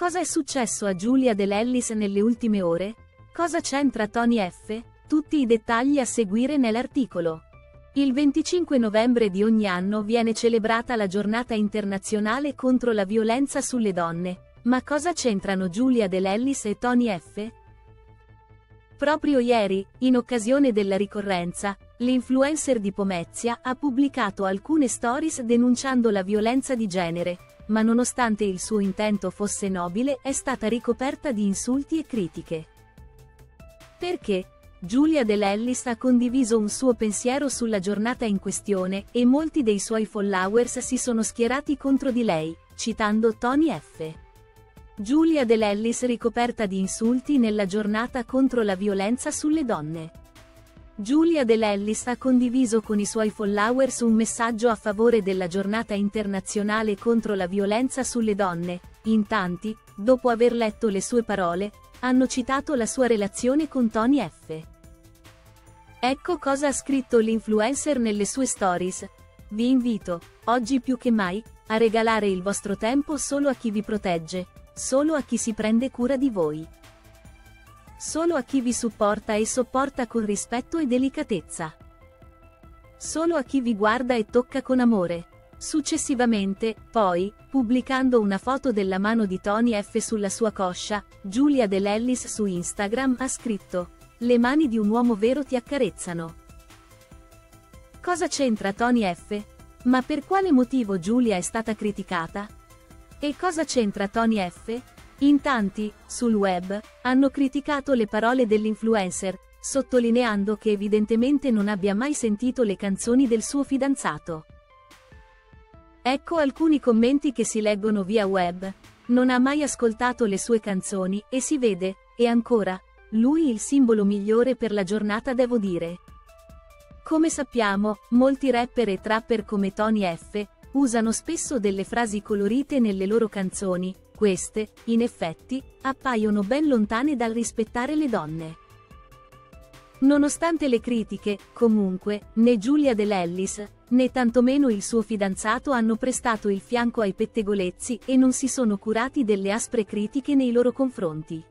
Cosa è successo a Giulia Dell'Ellis nelle ultime ore? Cosa c'entra Tony F? Tutti i dettagli a seguire nell'articolo. Il 25 novembre di ogni anno viene celebrata la giornata internazionale contro la violenza sulle donne. Ma cosa c'entrano Giulia Dell'Ellis e Tony F? Proprio ieri, in occasione della ricorrenza, l'influencer di Pomezia ha pubblicato alcune stories denunciando la violenza di genere, ma nonostante il suo intento fosse nobile è stata ricoperta di insulti e critiche. Perché? Giulia Dell'Ellis ha condiviso un suo pensiero sulla giornata in questione e molti dei suoi followers si sono schierati contro di lei, citando Tony F. Giulia Dell'Ellis ricoperta di insulti nella giornata contro la violenza sulle donne. Giulia Dell'Ellis ha condiviso con i suoi followers un messaggio a favore della giornata internazionale contro la violenza sulle donne. In tanti, dopo aver letto le sue parole, hanno citato la sua relazione con Tony F. Ecco cosa ha scritto l'influencer nelle sue stories. Vi invito, oggi più che mai, a regalare il vostro tempo solo a chi vi protegge, Solo a chi si prende cura di voi. Solo a chi vi supporta e sopporta con rispetto e delicatezza. Solo a chi vi guarda e tocca con amore. Successivamente, poi, pubblicando una foto della mano di Tony F sulla sua coscia, Giulia Dell'Ellis su Instagram ha scritto: Le mani di un uomo vero ti accarezzano. Cosa c'entra Tony F? Ma per quale motivo Giulia è stata criticata? E cosa c'entra Tony F? In tanti, sul web, hanno criticato le parole dell'influencer, sottolineando che evidentemente non abbia mai sentito le canzoni del suo fidanzato. Ecco alcuni commenti che si leggono via web. Non ha mai ascoltato le sue canzoni, e si vede, e ancora, lui il simbolo migliore per la giornata devo dire. Come sappiamo, molti rapper e trapper come Tony F, usano spesso delle frasi colorite nelle loro canzoni, queste, in effetti, appaiono ben lontane dal rispettare le donne. Nonostante le critiche, comunque, né Giulia Dell'Ellis, né tantomeno il suo fidanzato hanno prestato il fianco ai pettegolezzi e non si sono curati delle aspre critiche nei loro confronti.